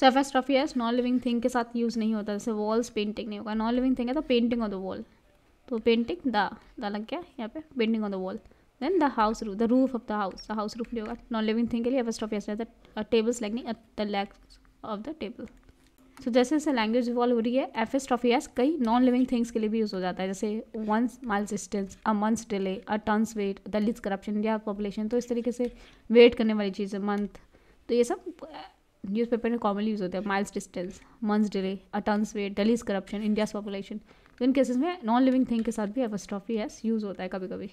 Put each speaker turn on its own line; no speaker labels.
So apostrophe S non living thing के साथ use नहीं होता, जैसे वॉल्स पेंटिंग नहीं होगा। नॉन लिविंग थिंग है तो पेंटिंग ऑन द वॉल तो पेंटिंग द द लग गया यहाँ पे painting on the wall then the house roof the roof of the house house roof नहीं होगा। नॉन लिविंग थिंग के लिए एस रहता है टेबल्स लाइक नहीं the legs of the table so जैसे जैसे लैंग्वेज इवॉल्व हो रही है एफ़ एस ट्रॉफियास कई नॉन लिविंग थिंग्स के लिए भी यूज़ हो जाता है। जैसे one's mile's distance a month's delay a turns weight the Liz corruption India population तो इस तरीके से वेट करने वाली चीज़ है मंथ तो ये सब न्यूज़ पेपर में कॉमनली यूज़ होते हैं mile's distance month's delay a ton's weight Delhi's corruption India's population तो इन केसेस में नॉन लिविंग थिंग के साथ भी एपस्ट्रॉफी एस यूज़ होता है कभी कभी